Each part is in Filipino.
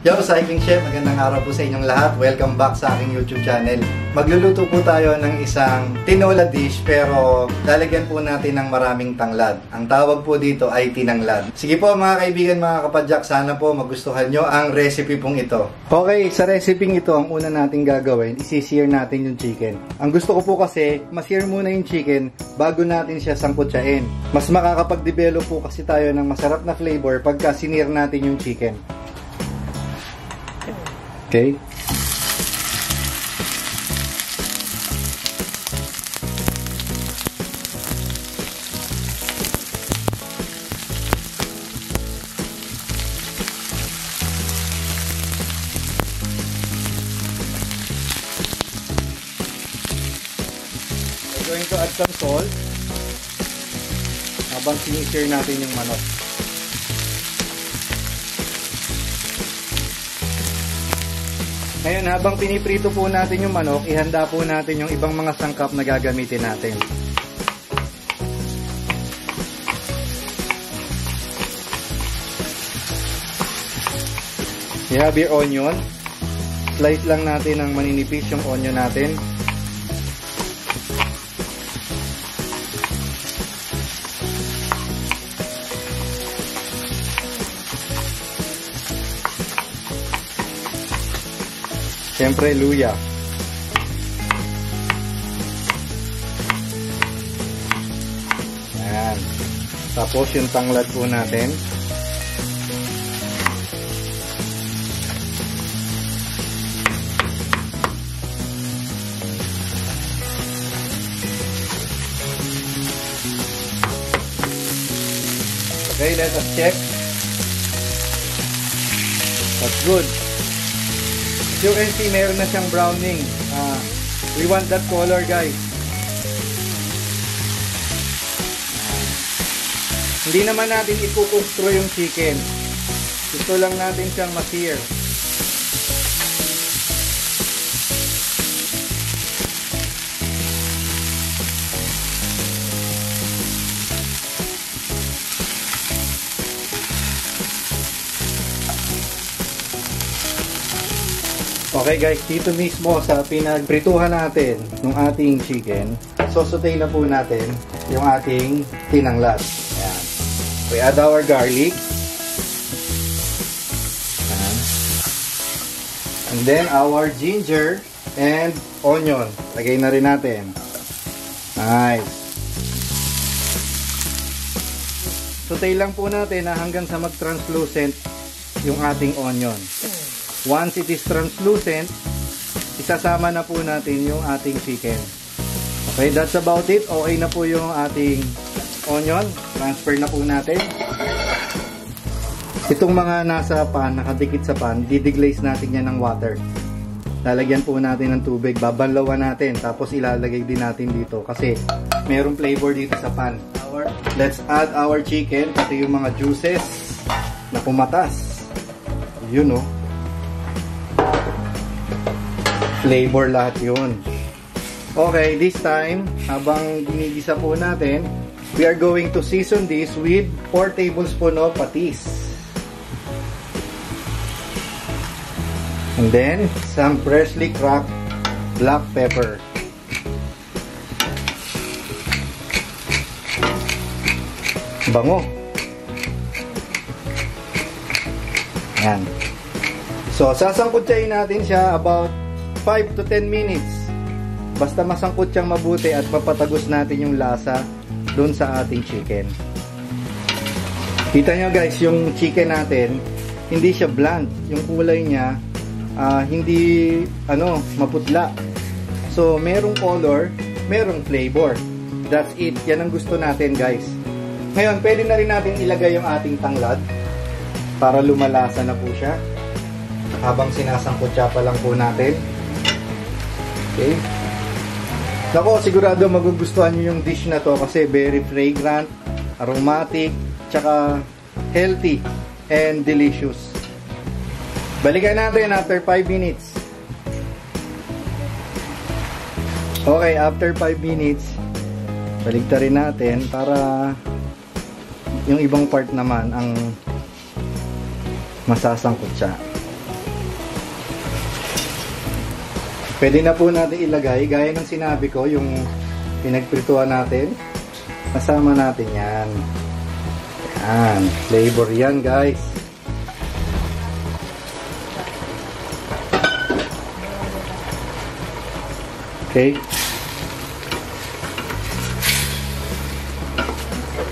Yo, Cycling Chef, magandang araw po sa inyong lahat. Welcome back sa aking YouTube channel. Magluluto po tayo ng isang tinola dish pero lalagyan po natin ng maraming tanglad. Ang tawag po dito ay tinanglad. Sige po mga kaibigan, mga kapadyak, sana po magustuhan nyo ang recipe pong ito. Okay, sa recipe ito, ang una nating gagawin, isi-sear natin yung chicken. Ang gusto ko po kasi, ma-sear muna yung chicken bago natin siya sangkutsain. Mas makakapag-develop po kasi tayo ng masarap na flavor pagka sinir natin yung chicken. Okay? Going to add some salt habang sinisir natin yung manok. Ngayon, habang piniprito po natin yung manok, ihanda po natin yung ibang mga sangkap na gagamitin natin. We have your onion. Slice lang natin ng maninipis yung onion natin. Siyempre, luya. Ayan. Tapos yung tanglad po natin. Okay, let us check. That's good. You can see, meron na siyang browning. Uh, we want that color, guys. Hindi naman natin ikukuktro yung chicken. Gusto lang natin siyang ma-sear. Okay guys, dito mismo sa pinagprituhan natin ng ating chicken, sosotay na po natin yung ating tinanglat. Ayan. We add our garlic. Ayan. And then our ginger and onion. Lagay na rin natin. Nice. Sotay lang po natin na hanggang sa mag-translucent yung ating onion. Once it is translucent, isasama na po natin yung ating chicken. Okay, that's about it. Okay na po yung ating onion. Transfer na po natin. Itong mga nasa pan, nakadikit sa pan, dideglaze natin yan ng water. Lalagyan po natin ng tubig, babanlawan natin, tapos ilalagay din natin dito kasi merong flavor dito sa pan. Let's add our chicken, pati yung mga juices na pumatas. Yun oh flavor lahat yun. Okay, this time, habang ginigisa po natin, we are going to season this with 4 tablespoon of patis. And then, some freshly cracked black pepper. Bango. Yan. So, sasangkutsayin natin siya about 5 to 10 minutes. Basta masangkot siyang mabuti at mapatagos natin yung lasa doon sa ating chicken. Kita nyo guys, yung chicken natin, hindi siya bland. Yung kulay niya, uh, hindi ano, maputla. So, merong color, merong flavor. That's it. Yan ang gusto natin guys. Ngayon, pwede na rin natin ilagay yung ating tanglad para lumalasa na po siya. Habang sinasangkot siya pa lang po natin. Okay? Nako, sigurado magugustuhan nyo yung dish na to kasi very fragrant, aromatic, tsaka healthy and delicious. Balikan natin after 5 minutes. Okay, after 5 minutes, baligtarin natin para yung ibang part naman ang masasangkot siya. Pwede na po natin ilagay, gaya ng sinabi ko, yung pinagprituhan natin. Kasama natin yan. Yan. Flavor yan, guys. Okay.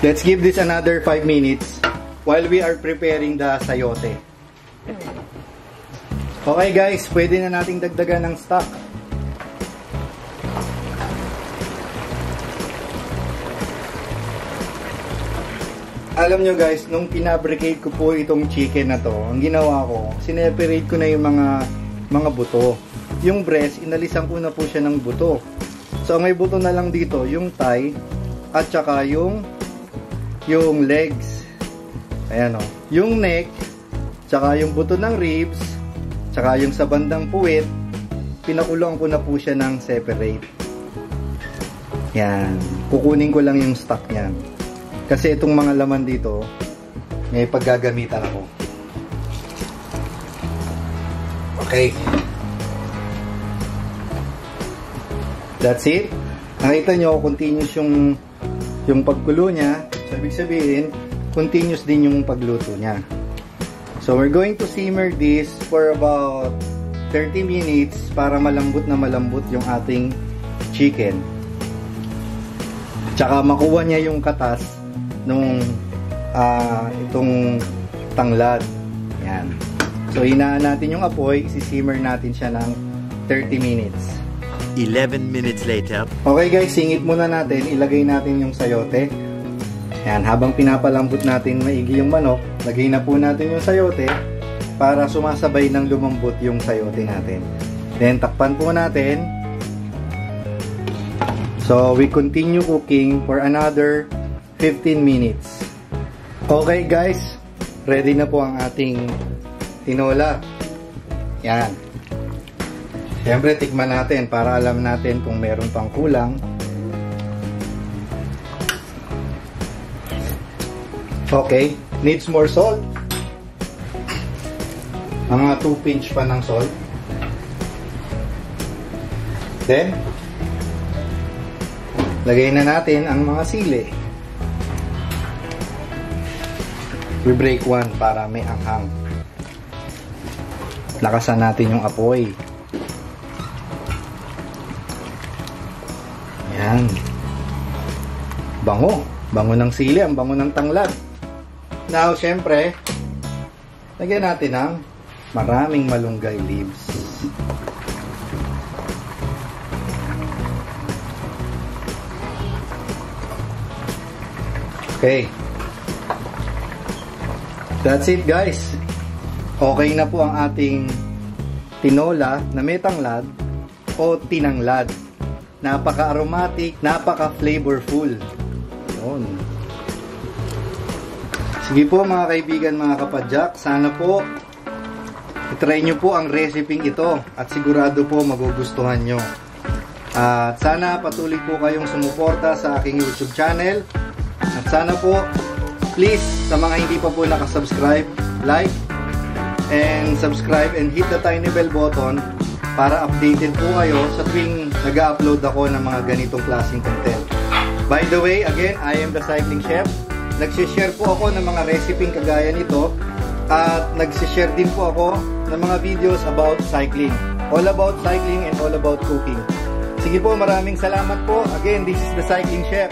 Let's give this another 5 minutes while we are preparing the sayote. Okay guys, pwede na nating dagdagan ng stock. Alam nyo guys, nung pinabricate ko po itong chicken na to, ang ginawa ko, sineperate ko na yung mga mga buto. Yung breast, inalisan ko na po siya ng buto. So, may buto na lang dito, yung thigh, at saka yung yung legs. Ayan o. Yung neck, tsaka yung buto ng ribs, tsaka yung sa bandang puwit, pinakulong ko na po siya ng separate. Yan. Kukunin ko lang yung stock niyan. Kasi itong mga laman dito, may paggagamitan ako. Okay. That's it. Nakita nyo, continuous yung yung pagkulo niya. So, ibig sabihin, continuous din yung pagluto niya. So, we're going to simmer this for about 30 minutes para malambot na malambot yung ating chicken. Tsaka makuha niya yung katas nung uh, itong tanglad. Yan. So, hinaan natin yung apoy, sisimmer natin siya ng 30 minutes. 11 minutes later. Okay guys, singit muna natin. Ilagay natin yung sayote. Yan, habang pinapalambot natin maigi yung manok, lagay na po natin yung sayote para sumasabay ng lumambot yung sayote natin. Then, takpan po natin. So, we continue cooking for another 15 minutes. Okay guys, ready na po ang ating tinola. Yan. Siyempre, tikman natin para alam natin kung meron pang kulang. Okay, needs more salt. Mga 2 pinch pa ng salt. Then, lagay na natin ang mga sili. We break one para may anghang. Lakasan natin yung apoy. Yan. Bango. Bango ng sili, ang bango ng tanglad. Now, syempre, lagyan natin ng maraming malunggay leaves. Okay. That's it guys. Okay na po ang ating tinola na may o tinanglad. Napaka-aromatic, napaka-flavorful. Yun. Sige po mga kaibigan, mga kapadyak, sana po try nyo po ang recipe ito at sigurado po magugustuhan nyo. At sana patuloy po kayong sumuporta sa aking YouTube channel. At sana po, please, sa mga hindi pa po nakasubscribe, like, and subscribe and hit the tiny bell button para updated po kayo sa tuwing nag-upload ako ng mga ganitong klaseng content. By the way, again, I am the Cycling Chef. Nagsishare po ako ng mga recipe kagaya nito at nagsishare din po ako ng mga videos about cycling. All about cycling and all about cooking. Sige po, maraming salamat po. Again, this is the Cycling Chef.